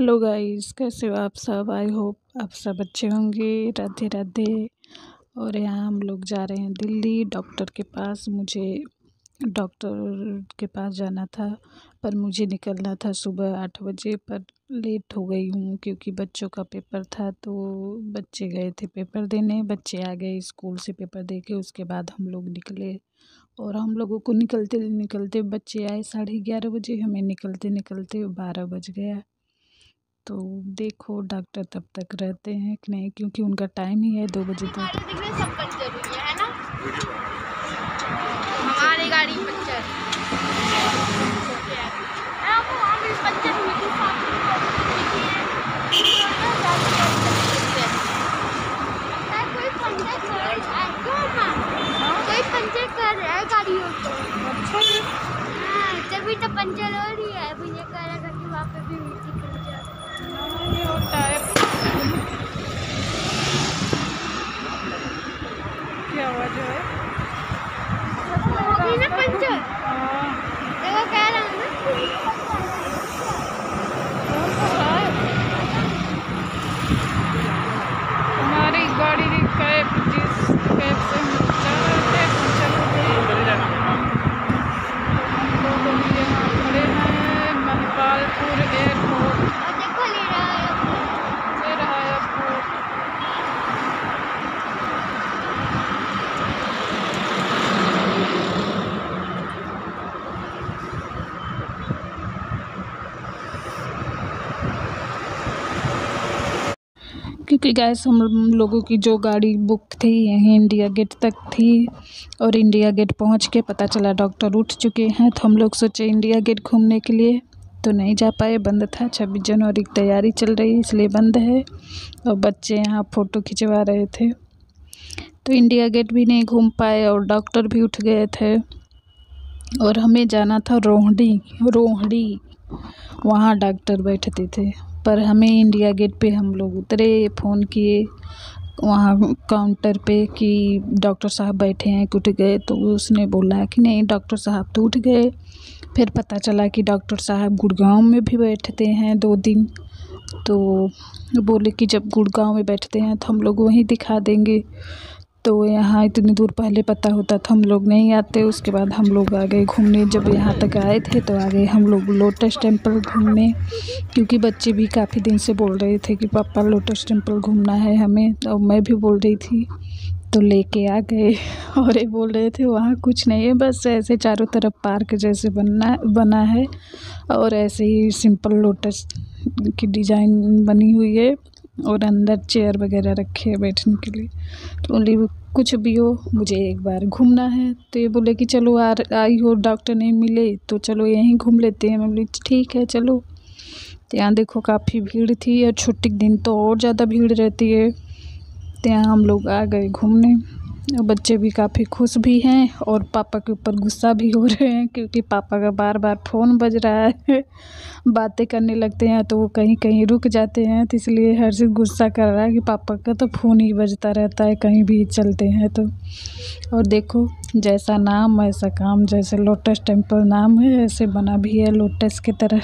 Hello guys, कैसे हो आप सब? आई होप आप सब अच्छे होंगे। राधे राधे। और यहाँ हम लोग जा रहे हैं दिल्ली। डॉक्टर के पास मुझे डॉक्टर के पास जाना था, पर मुझे निकलना था सुबह आठ बजे, पर लेट हो गई हूँ क्योंकि बच्चों का पेपर था तो बच्चे गए थे पेपर देने। बच्चे आ गए स्कूल से पेपर दे के, उसके बाद हम लोग निकले। और हम लोगों को निकलते निकलते बच्चे आए साढ़े ग्यारह बजे। हमें निकलते निकलते बारह बज गया। तो देखो डॉक्टर तब तक रहते हैं कि नहीं क्योंकि उनका टाइम ही है दो बजे तक। हमारी गाड़ी पंचर। कोई पंचर कर रहा है गाड़ियों को? अच्छा। हाँ तभी तो पंचर हो रही है। मुझे कह रहा था कि वहाँ पे भी ये होता है क्या आवाज़ है हो गई ना पंचर हाँ, देखो कह रहा हूँ ना हमारी गाड़ी की कैब जिस कैब से हम जा रहे थे पंचर हो गई हम लोग अभी यहाँ खड़े हैं मनपालपुर एयरपोर्ट और देखो ले रहा है ये रहा एयरपोर्ट क्योंकि गैस हम लोगों की जो गाड़ी बुक थी, यहीं इंडिया गेट तक थी और इंडिया गेट पहुँच के पता चला डॉक्टर उठ चुके हैं तो हम लोग सोचे इंडिया गेट घूमने के लिए तो नहीं जा पाए, बंद था। छब्बीस जनवरी की तैयारी चल रही, इसलिए बंद है और बच्चे यहाँ फ़ोटो खिंचवा रहे थे। तो इंडिया गेट भी नहीं घूम पाए और डॉक्टर भी उठ गए थे और हमें जाना था रोहड़ी रोहड़ी। वहाँ डॉक्टर बैठते थे। पर हमें इंडिया गेट पे हम लोग उतरे, फ़ोन किए। वहाँ काउंटर पे कि डॉक्टर साहब बैठे हैं कि उठ गए तो उसने बोला कि नहीं, डॉक्टर साहब तो उठ गए। फिर पता चला कि डॉक्टर साहब गुड़गांव में भी बैठते हैं दो दिन। तो बोले कि जब गुड़गांव में बैठते हैं तो हम लोग वहीं दिखा देंगे। तो यहाँ इतनी दूर पहले पता होता तो हम लोग नहीं आते, उसके बाद हम लोग आ गए घूमने। जब यहाँ तक आए थे तो आ गए हम लोग लोटस टेंपल घूमने, क्योंकि बच्चे भी काफ़ी दिन से बोल रहे थे कि, पापा, लोटस टेंपल घूमना है हमें। तो मैं भी बोल रही थी तो लेके आ गए। और ये बोल रहे थे, वहाँ कुछ नहीं है, बस ऐसे चारों तरफ़ पार्क जैसे बनना, बना है। और ऐसे ही सिंपल लोटस की डिज़ाइन बनी हुई है। और अंदर चेयर वगैरह रखे हैं बैठने के लिए। तो बोली, कुछ भी हो, मुझे एक बार घूमना है। तो ये बोले कि, चलो, आ, आई हो डॉक्टर नहीं मिले तो चलो यहीं घूम लेते हैं। मैं बोली, ठीक है, चलो। तो यहाँ देखो, काफ़ी भीड़ थी और छुट्टी के दिन तो और ज़्यादा भीड़ रहती है। तो यहाँ हम लोग आ गए घूमने। बच्चे भी काफ़ी खुश भी हैं और पापा के ऊपर गुस्सा भी हो रहे हैं क्योंकि पापा का बार बार फ़ोन बज रहा है। बातें करने लगते हैं तो वो कहीं कहीं रुक जाते हैं तो इसलिए हर्षित गुस्सा कर रहा है कि पापा का तो फ़ोन ही बजता रहता है, कहीं भी चलते हैं तो। और देखो, जैसा नाम, वैसा काम, जैसे लोटस टेंपल नाम है, ऐसे बना भी है लोटस की तरह।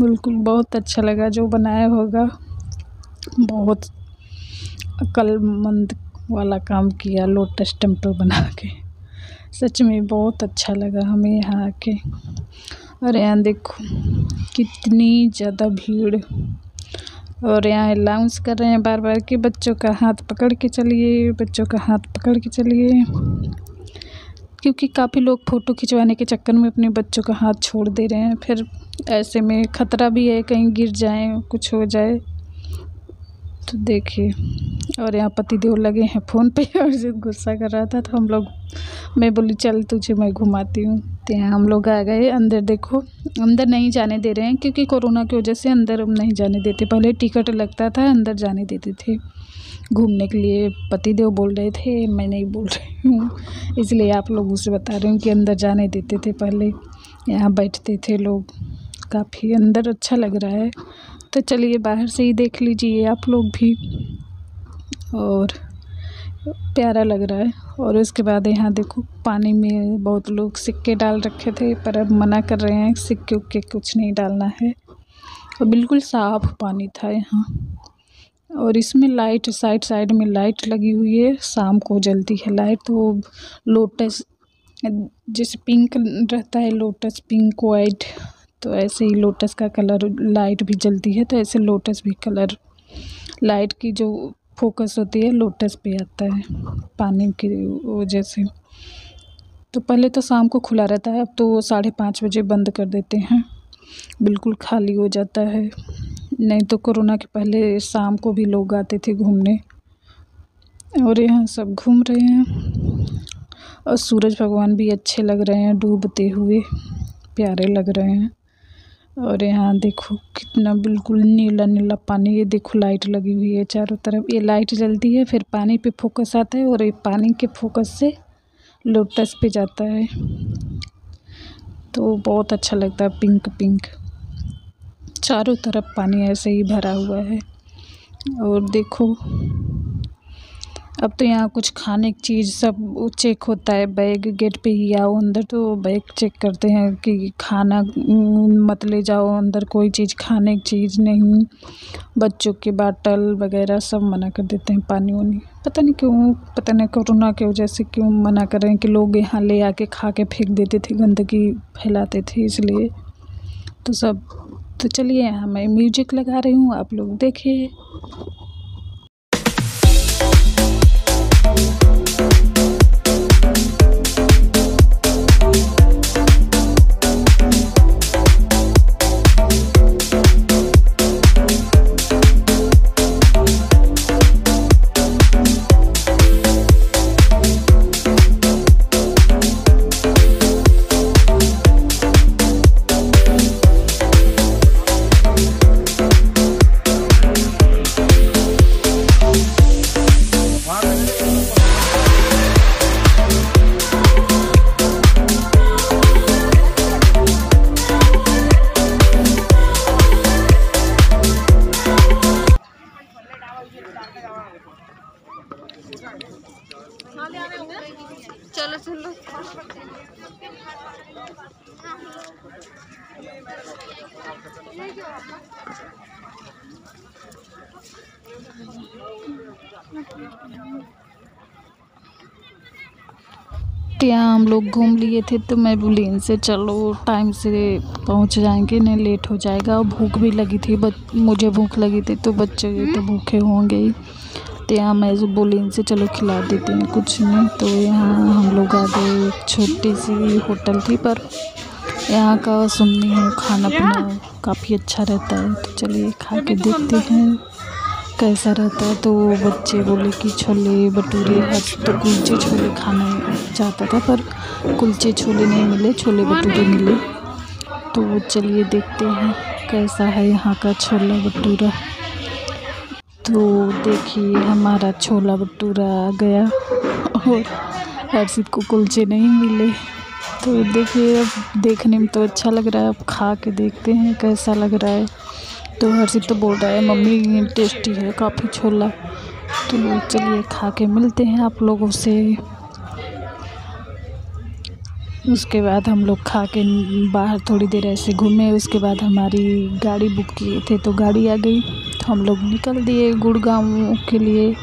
बिल्कुल बहुत अच्छा लगा जो बनाया होगा। बहुत अक्लमंद वाला काम किया लोटस टेंपल बना के। सच में बहुत अच्छा लगा हमें यहाँ आके। और यहाँ देखो, कितनी ज़्यादा भीड़। और यहाँ अलाउंस कर रहे हैं बार बार कि बच्चों का हाथ पकड़ के चलिए, बच्चों का हाथ पकड़ के चलिए। क्योंकि काफ़ी लोग फ़ोटो खिंचवाने के चक्कर में अपने बच्चों का हाथ छोड़ दे रहे हैं। फिर ऐसे में ख़तरा भी है, कहीं गिर जाएँ, कुछ हो जाए। तो देखिए, और यहाँ पति देव लगे हैं फ़ोन पे, और जिद गुस्सा कर रहा था तो हम लोग, मैं बोली, चल तुझे मैं घुमाती हूँ। तो यहाँ हम लोग आ गए, अंदर देखो, अंदर नहीं जाने दे रहे हैं, क्योंकि कोरोना की वजह से अंदर हम नहीं जाने देते। पहले टिकट लगता था, अंदर जाने देते थे। घूमने के लिए पति देव बोल रहे थे, मैं नहीं बोल रही हूँ। इसलिए आप लोगों से बता रही हूँ कि अंदर जाने देते थे पहले। यहाँ बैठते थे लोग, काफ़ी अंदर अच्छा लग रहा है। तो चलिए बाहर से ही देख लीजिए आप लोग भी। और प्यारा लग रहा है। और उसके बाद यहाँ देखो, पानी में बहुत लोग सिक्के डाल रखे थे, पर अब मना कर रहे हैं, सिक्के उक्के कुछ नहीं डालना है। और बिल्कुल साफ़ पानी था यहाँ। और इसमें लाइट साइड साइड में लाइट लगी हुई है। शाम को जलती है लाइट तो लोटस जैसे पिंक रहता है लोटस पिंक वाइट तो ऐसे ही लोटस का कलर लाइट भी जलती है तो ऐसे लोटस भी कलर लाइट की जो फोकस होती है लोटस पे आता है, पानी की वजह से। तो पहले तो शाम को खुला रहता है, अब तो साढ़े पाँच बजे बंद कर देते हैं, बिल्कुल खाली हो जाता है। नहीं तो कोरोना के पहले शाम को भी लोग आते थे घूमने, और यहाँ सब घूम रहे हैं, और सूरज भगवान भी अच्छे लग रहे हैं, डूबते हुए प्यारे लग रहे हैं। और यहाँ देखो कितना बिल्कुल नीला नीला पानी, ये देखो लाइट लगी हुई है चारों तरफ़। ये लाइट जलती है, फिर पानी पे फोकस आता है और ये पानी के फोकस से लोटस पे जाता है। तो बहुत अच्छा लगता है, पिंक पिंक। चारों तरफ़ पानी ऐसे ही भरा हुआ है। और देखो अब तो यहाँ कुछ खाने की चीज़ सब चेक होता है, बैग गेट पे ही आओ अंदर तो बैग चेक करते हैं कि खाना मत ले जाओ अंदर, कोई चीज़ खाने की चीज़ नहीं। बच्चों के बाटल वगैरह सब मना कर देते हैं, पानी वानी। पता नहीं क्यों, पता नहीं कोरोना की वजह से क्यों मना कर रहे हैं कि लोग यहाँ ले आके खा के फेंक देते थे, गंदगी फैलाते थे इसलिए। तो सब तो चलिए यहाँ मैं म्यूज़िक लगा रही हूँ, आप लोग देखिए। यहाँ हम लोग घूम लिए थे तो मैं बोली इनसे चलो टाइम से पहुँच जाएँगे नहीं लेट हो जाएगा। और भूख भी लगी थी बच मुझे भूख लगी थी तो बच्चे तो भूखे होंगे ही। तो यहाँ मैं बोली इनसे चलो खिला देते हैं कुछ नहीं। तो यहाँ हम लोग आ गए छोटी सी होटल थी पर। यहाँ का सुनने है खाना पीना काफ़ी अच्छा रहता है। तो चलिए खा के देखते हैं कैसा रहता है। तो बच्चे बोले कि छोले भटूरे हर तो कुलचे छोले खाना चाहता था पर कुलचे छोले नहीं मिले छोले भटूरे मिले। तो चलिए देखते हैं कैसा है यहाँ का छोला भटूरा। तो देखिए हमारा छोला भटूरा आ गया और हर्षित को कुलचे नहीं मिले। तो देखिए, अब देखने में तो अच्छा लग रहा है। अब खा के देखते हैं कैसा लग रहा है। तो हर्षित तो बोल रहा है, मम्मी टेस्टी है, काफ़ी छोला। तो चलिए, खा के मिलते हैं आप लोगों से। उसके बाद हम लोग खा के बाहर थोड़ी देर ऐसे घूमे। उसके बाद हमारी गाड़ी बुक किए थे तो गाड़ी आ गई। तो हम लोग निकल दिए गुड़गांव के लिए।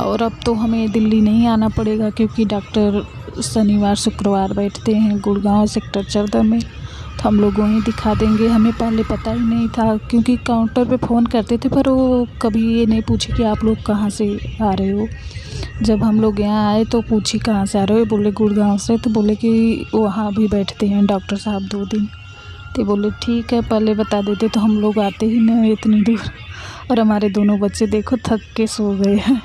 और अब तो हमें दिल्ली नहीं आना पड़ेगा, क्योंकि डॉक्टर शनिवार, शुक्रवार बैठते हैं। गुड़गांव सेक्टर चौदह में। तो हम लोग वहीं दिखा देंगे। हमें पहले पता ही नहीं था, क्योंकि काउंटर पे फ़ोन करते थे, पर वो कभी ये नहीं पूछे कि आप लोग कहाँ से आ रहे हो। जब हम लोग यहाँ आए तो पूछी कहाँ से आ रहे हो? बोले गुड़गांव से। तो बोले कि वहाँ भी बैठते हैं डॉक्टर साहब दो दिन। तो बोले, ठीक है, पहले बता देते तो हम लोग आते ही नहीं इतनी दूर। और हमारे दोनों बच्चे देखो, थक के सो गए हैं।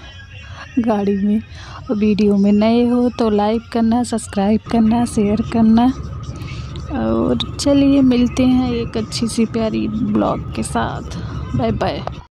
गाड़ी में। और वीडियो में नए हो तो लाइक करना, सब्सक्राइब करना, शेयर करना। और चलिए मिलते हैं एक अच्छी सी प्यारी ब्लॉग के साथ। Bye bye.